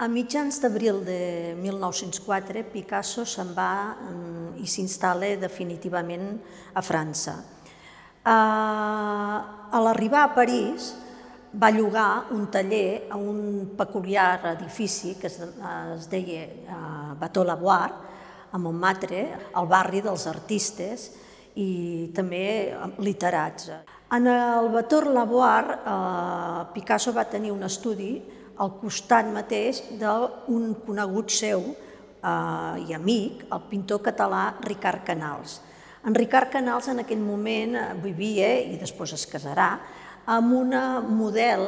A mitjans d'abril de 1904, Picasso se'n va mm, i s'instal·la definitivament a França. A l'arribar a París, va llogar un taller a un peculiar edifici que es, deia Bateau Lavoir, a Montmartre, al barri dels artistes i també literats. En el Bateau Lavoir, eh, Picasso va tenir un estudi al costat mateix d'un conegut seu eh, i amic, el pintor català Ricard Canals. En Ricard Canals en aquell moment vivia, i després es casarà, amb una model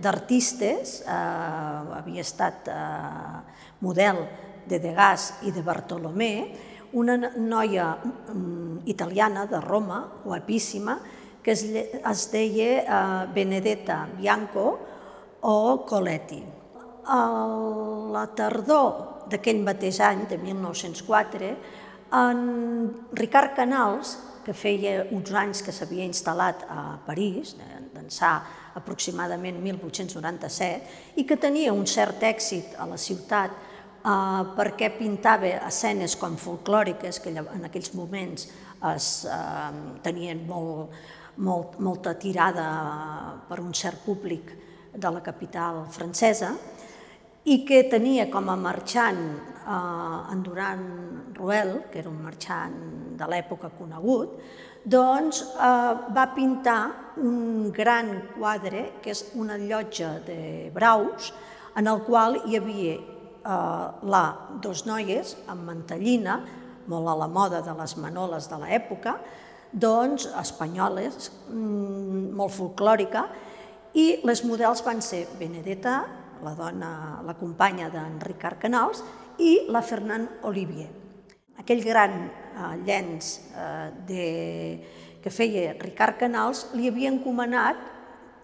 d'artistes, eh, havia estat eh, model de Degas i de Bartolomé, una noia mm, italiana de Roma, guapíssima, que es, es deia eh, Benedetta Bianco o Coletti. A la tardor d'aquell mateix any, de 1904, en Ricard Canals, que feia uns anys que s'havia instal·lat a París, d'ençà aproximadament 1897, i que tenia un cert èxit a la ciutat eh, perquè pintava escenes com folclòriques, que en aquells moments es, eh, tenien molt, molt, molta tirada per un cert públic de la capital francesa, i que tenia com a marxant eh, en Duran Ruel, que era un marxant de l'època conegut, doncs eh, va pintar un gran quadre, que és una llotja de braus, en el qual hi havia eh, la dos noies amb mantellina, molt a la moda de les manoles de l'època, doncs espanyoles, mm, molt folclòrica, i les models van ser Benedetta, la dona, la companya d'en Ricard Canals, i la Fernand Olivier. Aquell gran eh, llenç eh, de, que feia Ricard Canals li havia encomanat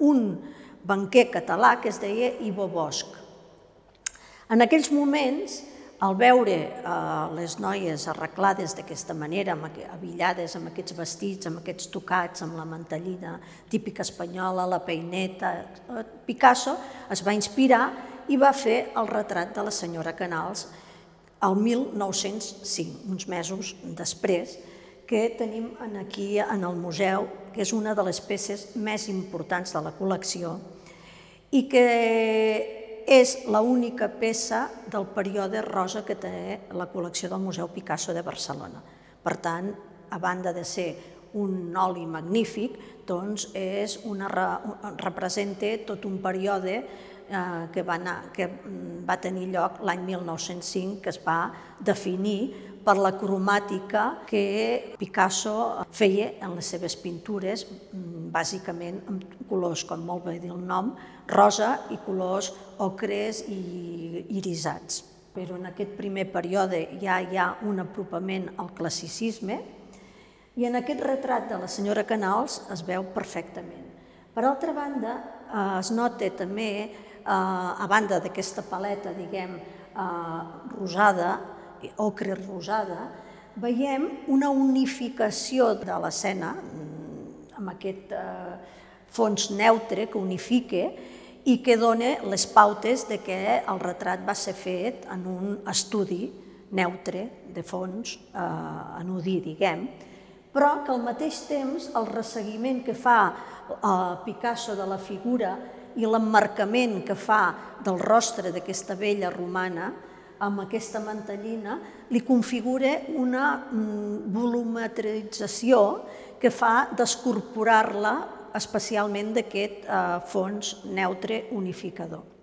un banquer català que es deia Ivo Bosch. En aquells moments, al veure eh, les noies arreglades d'aquesta manera, avillades amb aquests vestits, amb aquests tocats, amb la mantellina típica espanyola, la peineta, eh, Picasso es va inspirar i va fer el retrat de la senyora Canals el 1905, uns mesos després, que tenim aquí en el museu, que és una de les peces més importants de la col·lecció i que és l'única peça del període rosa que té la col·lecció del Museu Picasso de Barcelona. Per tant, a banda de ser un oli magnífic, doncs és una, representa tot un període eh, que, va anar, que va tenir lloc l'any 1905, que es va definir per la cromàtica que Picasso feia en les seves pintures, bàsicament amb colors, com molt bé dir el nom, rosa i colors ocres i irisats. Però en aquest primer període ja hi ha un apropament al classicisme i en aquest retrat de la senyora Canals es veu perfectament. Per altra banda, eh, es nota també Eh, a banda d'aquesta paleta, diguem, eh, rosada, ocre rosada, veiem una unificació de l'escena amb aquest eh, fons neutre que unifica i que dona les pautes de que el retrat va ser fet en un estudi neutre de fons, eh, anodí, diguem, però que al mateix temps el resseguiment que fa eh, Picasso de la figura i l'emmarcament que fa del rostre d'aquesta vella romana amb aquesta mantellina li configura una mm, volumetrització que fa descorporar-la especialment d'aquest eh, fons neutre unificador.